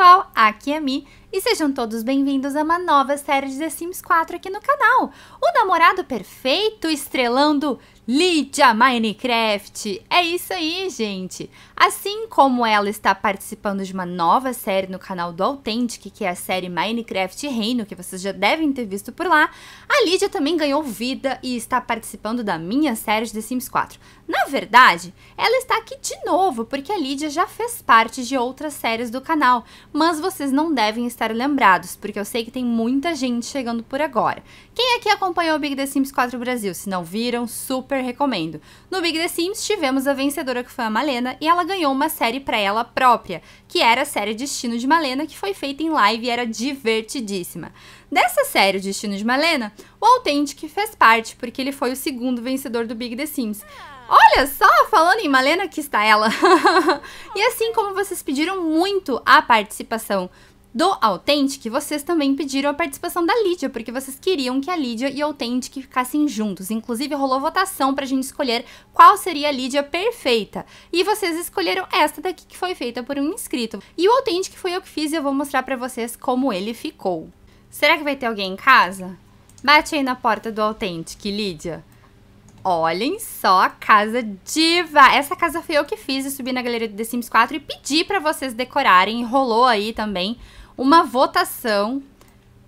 pessoal, aqui é Mi e sejam todos bem-vindos a uma nova série de The Sims 4 aqui no canal. O namorado perfeito estrelando Lídia Minecraft. É isso aí, gente. Assim como ela está participando de uma nova série no canal do Authentic, que é a série Minecraft Reino, que vocês já devem ter visto por lá, a Lídia também ganhou vida e está participando da minha série de The Sims 4. Na verdade, ela está aqui de novo, porque a Lídia já fez parte de outras séries do canal, mas vocês não devem estar lembrados, porque eu sei que tem muita gente chegando por agora. Quem aqui acompanhou o Big The Sims 4 Brasil? Se não viram, super recomendo. No Big The Sims tivemos a vencedora que foi a Malena e ela ganhou uma série para ela própria, que era a série Destino de Malena, que foi feita em live e era divertidíssima. Dessa série Destino de Malena, o Authentic fez parte, porque ele foi o segundo vencedor do Big The Sims. Olha só, falando em Malena, que está ela. e assim como vocês pediram muito a participação do Authentic, vocês também pediram a participação da Lídia, porque vocês queriam que a Lídia e o Authentic ficassem juntos. Inclusive, rolou votação pra gente escolher qual seria a Lídia perfeita. E vocês escolheram esta daqui, que foi feita por um inscrito. E o Authentic foi eu que fiz e eu vou mostrar pra vocês como ele ficou. Será que vai ter alguém em casa? Bate aí na porta do Authentic, Lídia. Olhem só a casa diva! Essa casa foi eu que fiz e subi na galeria do The Sims 4 e pedi pra vocês decorarem. Rolou aí também uma votação.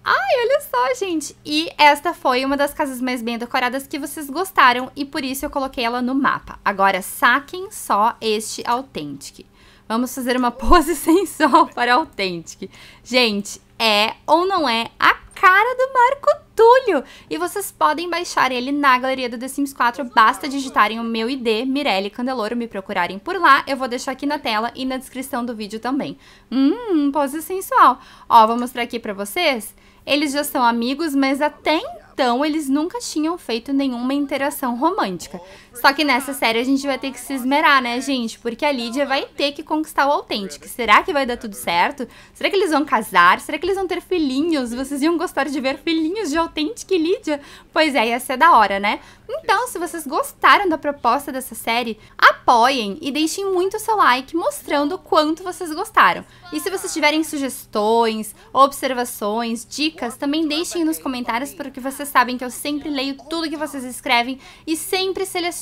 Ai, olha só, gente! E esta foi uma das casas mais bem decoradas que vocês gostaram e por isso eu coloquei ela no mapa. Agora, saquem só este Authentic. Vamos fazer uma pose sensual para Authentic. Gente, é ou não é a cara do Marco Túlio. E vocês podem baixar ele na galeria do The Sims 4. Basta digitarem o meu ID, Mirelle Candeloro, me procurarem por lá. Eu vou deixar aqui na tela e na descrição do vídeo também. Hum, pose sensual. Ó, vou mostrar aqui pra vocês. Eles já são amigos, mas até então eles nunca tinham feito nenhuma interação romântica. Só que nessa série a gente vai ter que se esmerar, né, gente? Porque a Lídia vai ter que conquistar o autêntico. Será que vai dar tudo certo? Será que eles vão casar? Será que eles vão ter filhinhos? Vocês iam gostar de ver filhinhos de autêntico e Lídia? Pois é, ia ser da hora, né? Então, se vocês gostaram da proposta dessa série, apoiem e deixem muito seu like mostrando o quanto vocês gostaram. E se vocês tiverem sugestões, observações, dicas, também deixem nos comentários porque vocês sabem que eu sempre leio tudo que vocês escrevem e sempre seleciono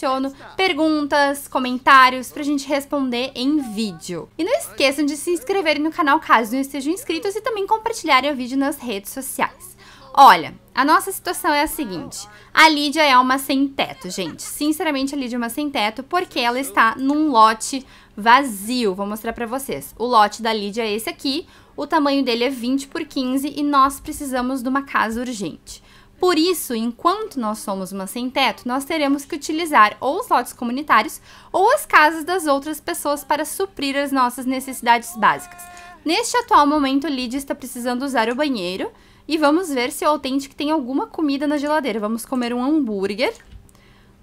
perguntas, comentários pra gente responder em vídeo. E não esqueçam de se inscreverem no canal caso não estejam inscritos e também compartilharem o vídeo nas redes sociais. Olha, a nossa situação é a seguinte. A Lídia é uma sem teto, gente. Sinceramente, a Lídia é uma sem teto porque ela está num lote vazio. Vou mostrar pra vocês. O lote da Lídia é esse aqui. O tamanho dele é 20 por 15 e nós precisamos de uma casa urgente. Por isso, enquanto nós somos uma sem teto, nós teremos que utilizar ou os lotes comunitários ou as casas das outras pessoas para suprir as nossas necessidades básicas. Neste atual momento, Lídia está precisando usar o banheiro e vamos ver se o Authentic tem alguma comida na geladeira. Vamos comer um hambúrguer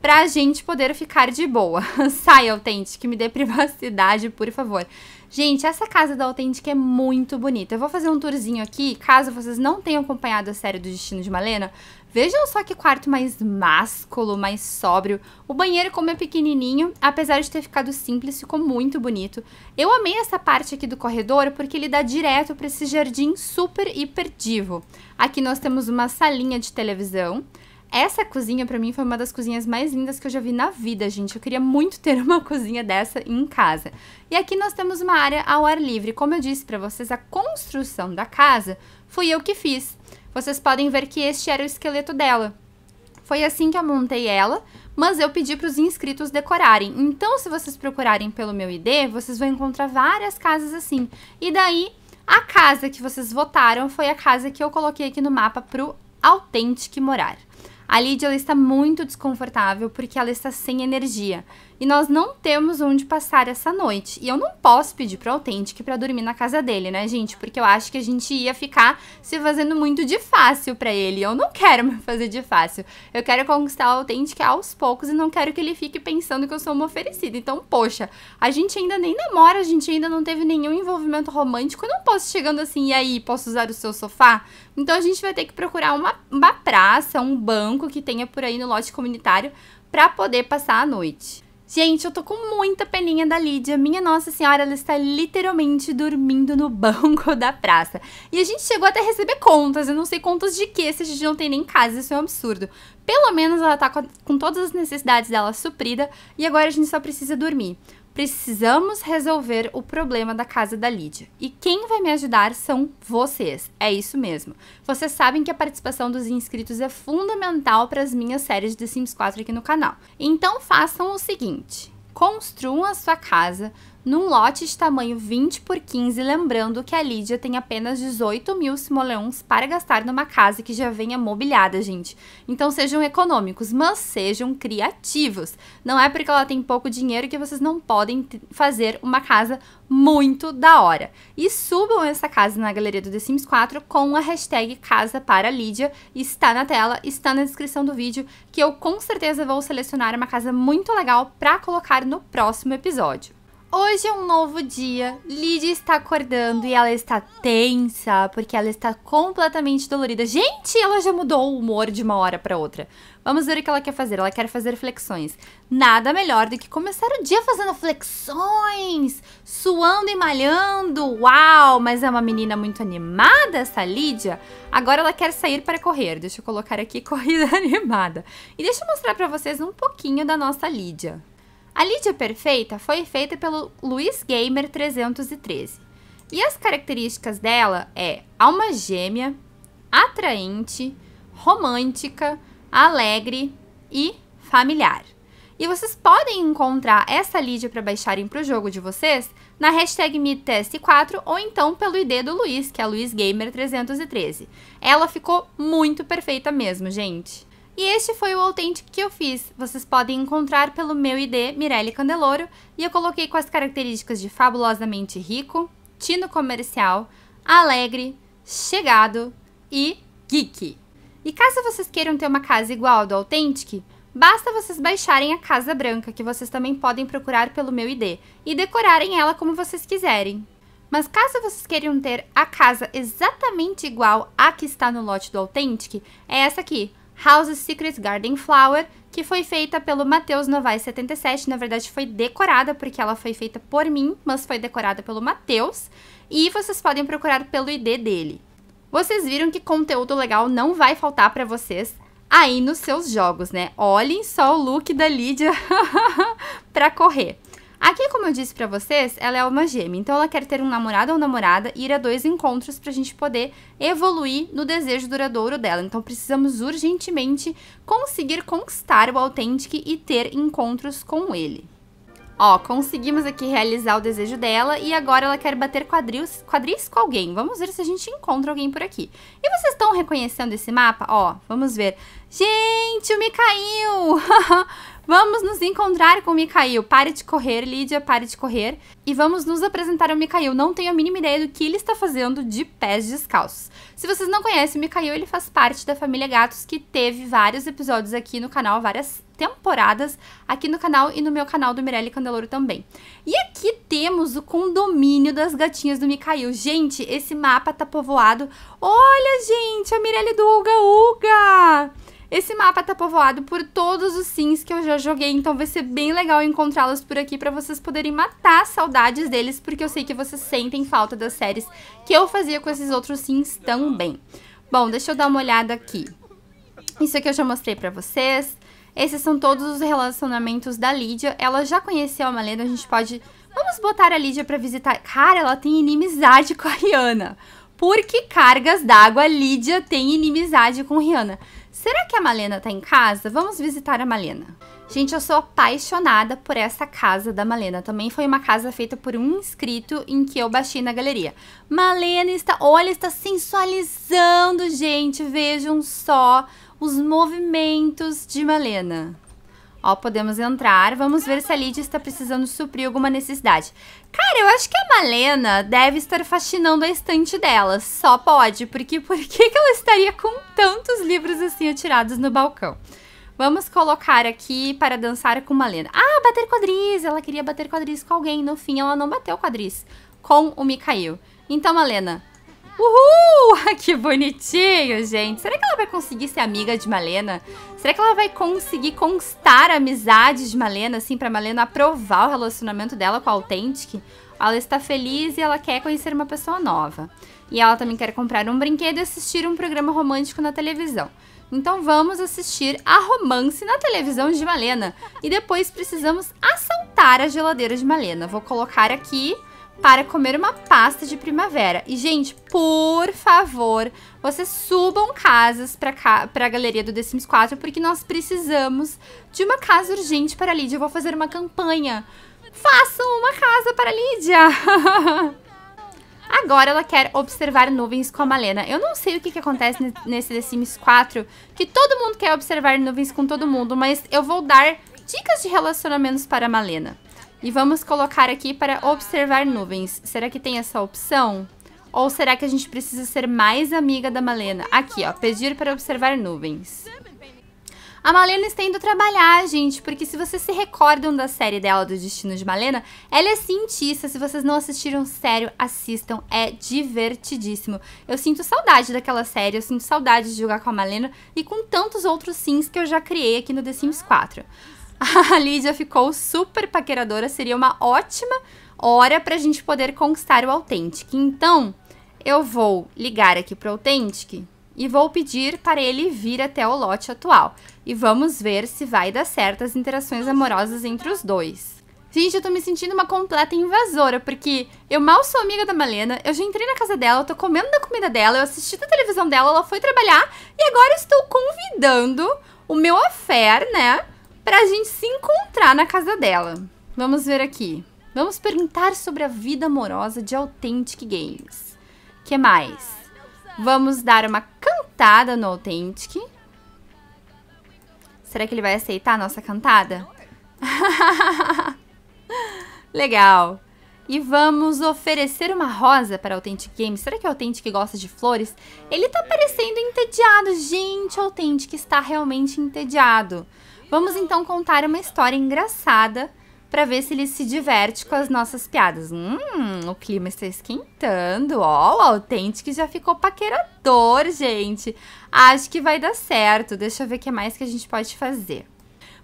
pra gente poder ficar de boa. Sai, Authentic, me dê privacidade, por favor. Gente, essa casa da Authentic é muito bonita. Eu vou fazer um tourzinho aqui, caso vocês não tenham acompanhado a série do Destino de Malena. Vejam só que quarto mais másculo, mais sóbrio. O banheiro, como é pequenininho, apesar de ter ficado simples, ficou muito bonito. Eu amei essa parte aqui do corredor porque ele dá direto para esse jardim super hiper divo. Aqui nós temos uma salinha de televisão. Essa cozinha, para mim, foi uma das cozinhas mais lindas que eu já vi na vida, gente. Eu queria muito ter uma cozinha dessa em casa. E aqui nós temos uma área ao ar livre. Como eu disse para vocês, a construção da casa fui eu que fiz. Vocês podem ver que este era o esqueleto dela. Foi assim que eu montei ela, mas eu pedi para os inscritos decorarem. Então, se vocês procurarem pelo meu ID, vocês vão encontrar várias casas assim. E daí, a casa que vocês votaram foi a casa que eu coloquei aqui no mapa para o Authentic morar. A Lídia está muito desconfortável porque ela está sem energia e nós não temos onde passar essa noite. E eu não posso pedir pro Authentic para dormir na casa dele, né, gente? Porque eu acho que a gente ia ficar se fazendo muito de fácil para ele. Eu não quero me fazer de fácil. Eu quero conquistar o Authentic aos poucos e não quero que ele fique pensando que eu sou uma oferecida. Então, poxa, a gente ainda nem namora, a gente ainda não teve nenhum envolvimento romântico. Eu não posso chegando assim, e aí, posso usar o seu sofá? Então a gente vai ter que procurar uma, uma praça, um banco que tenha por aí no lote comunitário para poder passar a noite. Gente, eu tô com muita peninha da Lídia. Minha Nossa Senhora, ela está literalmente dormindo no banco da praça. E a gente chegou até a receber contas. Eu não sei contas de quê, se a gente não tem nem casa. Isso é um absurdo. Pelo menos ela tá com todas as necessidades dela suprida. E agora a gente só precisa dormir. Precisamos resolver o problema da casa da Lídia. E quem vai me ajudar são vocês. É isso mesmo. Vocês sabem que a participação dos inscritos é fundamental para as minhas séries de Sims 4 aqui no canal. Então façam o seguinte: construam a sua casa num lote de tamanho 20 por 15, lembrando que a Lídia tem apenas 18 mil simoleons para gastar numa casa que já venha mobiliada, gente. Então sejam econômicos, mas sejam criativos. Não é porque ela tem pouco dinheiro que vocês não podem fazer uma casa muito da hora. E subam essa casa na galeria do The Sims 4 com a hashtag Casa para Lídia. Está na tela, está na descrição do vídeo, que eu com certeza vou selecionar uma casa muito legal para colocar no próximo episódio. Hoje é um novo dia. Lídia está acordando e ela está tensa porque ela está completamente dolorida. Gente, ela já mudou o humor de uma hora para outra. Vamos ver o que ela quer fazer. Ela quer fazer flexões. Nada melhor do que começar o dia fazendo flexões, suando e malhando. Uau, mas é uma menina muito animada essa Lídia. Agora ela quer sair para correr. Deixa eu colocar aqui corrida animada. E deixa eu mostrar para vocês um pouquinho da nossa Lídia. A Lídia Perfeita foi feita pelo Luiz Gamer 313. E as características dela é alma gêmea, atraente, romântica, alegre e familiar. E vocês podem encontrar essa Lídia para baixarem para o jogo de vocês na hashtag MidTest4 ou então pelo ID do Luiz, que é LuizGamer313. Ela ficou muito perfeita mesmo, gente. E este foi o Authentic que eu fiz. Vocês podem encontrar pelo meu ID, Mirelle Candeloro, e eu coloquei com as características de fabulosamente rico, tino comercial, alegre, chegado e geek. E caso vocês queiram ter uma casa igual do Authentic, basta vocês baixarem a Casa Branca, que vocês também podem procurar pelo meu ID, e decorarem ela como vocês quiserem. Mas caso vocês queiram ter a casa exatamente igual à que está no lote do Authentic, é essa aqui, House Secret Garden Flower, que foi feita pelo Matheus Novaes 77. Na verdade, foi decorada porque ela foi feita por mim, mas foi decorada pelo Matheus. E vocês podem procurar pelo ID dele. Vocês viram que conteúdo legal não vai faltar para vocês aí nos seus jogos, né? Olhem só o look da Lídia para correr. Aqui, como eu disse para vocês, ela é uma gêmea, então ela quer ter um namorado ou namorada e ir a dois encontros pra gente poder evoluir no desejo duradouro dela. Então precisamos urgentemente conseguir conquistar o Authentic e ter encontros com ele. Ó, conseguimos aqui realizar o desejo dela e agora ela quer bater quadris, quadris com alguém. Vamos ver se a gente encontra alguém por aqui. E vocês estão reconhecendo esse mapa? Ó, vamos ver. Gente, o Mikhail! Vamos nos encontrar com o Mikhail. Pare de correr, Lídia, pare de correr. E vamos nos apresentar ao Mikhail. Não tenho a mínima ideia do que ele está fazendo de pés descalços. Se vocês não conhecem o Mikhail, ele faz parte da família Gatos, que teve vários episódios aqui no canal, várias temporadas aqui no canal e no meu canal do Mirelle Candeloro também. E aqui temos o condomínio das gatinhas do Mikhail. Gente, esse mapa tá povoado. Olha, gente, a Mirelle do Uga Uga! Esse mapa tá povoado por todos os sims que eu já joguei, então vai ser bem legal encontrá-los por aqui para vocês poderem matar saudades deles, porque eu sei que vocês sentem falta das séries que eu fazia com esses outros sims também. Bom, deixa eu dar uma olhada aqui. Isso aqui eu já mostrei pra vocês. Esses são todos os relacionamentos da Lídia. Ela já conheceu a Malena, a gente pode... Vamos botar a Lídia pra visitar. Cara, ela tem inimizade com a Rihanna. Por que cargas d'água Lídia tem inimizade com Rihanna? Será que a Malena tá em casa? Vamos visitar a Malena. Gente, eu sou apaixonada por essa casa da Malena. Também foi uma casa feita por um inscrito em que eu baixei na galeria. Malena está, olha, está sensualizando, gente. Vejam só os movimentos de Malena. Ó, podemos entrar. Vamos ver se a Lídia está precisando suprir alguma necessidade. Cara, eu acho que a Malena deve estar fascinando a estante dela. Só pode, porque por que, que ela estaria com tantos livros assim atirados no balcão? Vamos colocar aqui para dançar com Malena. Ah, bater quadris! Ela queria bater quadris com alguém. No fim, ela não bateu quadris com o Mikhail. Então, Malena, Uhul! Que bonitinho, gente. Será que ela vai conseguir ser amiga de Malena? Será que ela vai conseguir constar a amizade de Malena, assim, pra Malena aprovar o relacionamento dela com a Authentic? Ela está feliz e ela quer conhecer uma pessoa nova. E ela também quer comprar um brinquedo e assistir um programa romântico na televisão. Então vamos assistir a romance na televisão de Malena. E depois precisamos assaltar a geladeira de Malena. Vou colocar aqui para comer uma pasta de primavera. E, gente, por favor, vocês subam casas para a galeria do The Sims 4, porque nós precisamos de uma casa urgente para a Lídia. Eu vou fazer uma campanha. Façam uma casa para Lídia! Agora ela quer observar nuvens com a Malena. Eu não sei o que, que acontece nesse The Sims 4, que todo mundo quer observar nuvens com todo mundo, mas eu vou dar dicas de relacionamentos para a Malena. E vamos colocar aqui para observar nuvens. Será que tem essa opção? Ou será que a gente precisa ser mais amiga da Malena? Aqui, ó, pedir para observar nuvens. A Malena está indo trabalhar, gente, porque se vocês se recordam da série dela do Destino de Malena, ela é cientista. Se vocês não assistiram, sério, assistam. É divertidíssimo. Eu sinto saudade daquela série, eu sinto saudade de jogar com a Malena e com tantos outros sims que eu já criei aqui no The Sims 4. A Lídia ficou super paqueradora, seria uma ótima hora pra gente poder conquistar o Authentic. Então, eu vou ligar aqui pro Authentic e vou pedir para ele vir até o lote atual. E vamos ver se vai dar certo as interações amorosas entre os dois. Gente, eu tô me sentindo uma completa invasora, porque eu mal sou amiga da Malena, eu já entrei na casa dela, eu tô comendo da comida dela, eu assisti da televisão dela, ela foi trabalhar, e agora estou convidando o meu affair, né, pra gente se encontrar na casa dela. Vamos ver aqui. Vamos perguntar sobre a vida amorosa de Authentic Games. que mais? Vamos dar uma cantada no Authentic. Será que ele vai aceitar a nossa cantada? Legal. E vamos oferecer uma rosa para Authentic Games. Será que o Authentic gosta de flores? Ele tá parecendo entediado. Gente, o Authentic está realmente entediado. Vamos então contar uma história engraçada para ver se ele se diverte com as nossas piadas. Hum, o clima está esquentando. Ó, o Authentic já ficou paquerador, gente. Acho que vai dar certo. Deixa eu ver o que mais que a gente pode fazer.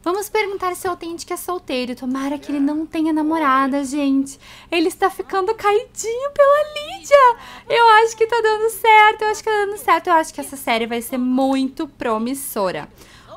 Vamos perguntar se o Authentic é solteiro. Tomara que ele não tenha namorada, gente. Ele está ficando caidinho pela Lídia. Eu acho que tá dando certo. Eu acho que tá dando certo. Eu acho que essa série vai ser muito promissora.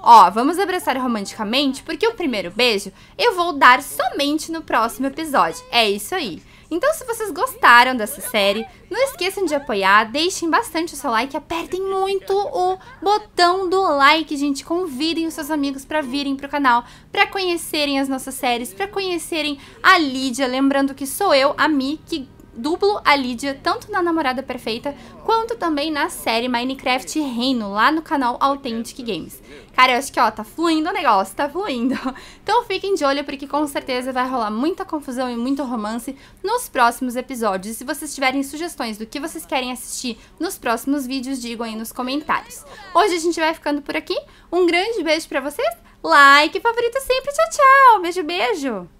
Ó, vamos abraçar romanticamente, porque o primeiro beijo eu vou dar somente no próximo episódio. É isso aí. Então, se vocês gostaram dessa série, não esqueçam de apoiar, deixem bastante o seu like, apertem muito o botão do like, gente. Convidem os seus amigos para virem pro canal, para conhecerem as nossas séries, para conhecerem a Lídia. Lembrando que sou eu, a Mi, que dublo a Lídia tanto na Namorada Perfeita quanto também na série Minecraft Reino, lá no canal Authentic Games. Cara, eu acho que ó, tá fluindo o negócio, tá fluindo. Então fiquem de olho porque com certeza vai rolar muita confusão e muito romance nos próximos episódios. E se vocês tiverem sugestões do que vocês querem assistir nos próximos vídeos, digam aí nos comentários. Hoje a gente vai ficando por aqui. Um grande beijo pra vocês, like, favorito sempre, tchau, tchau, beijo, beijo!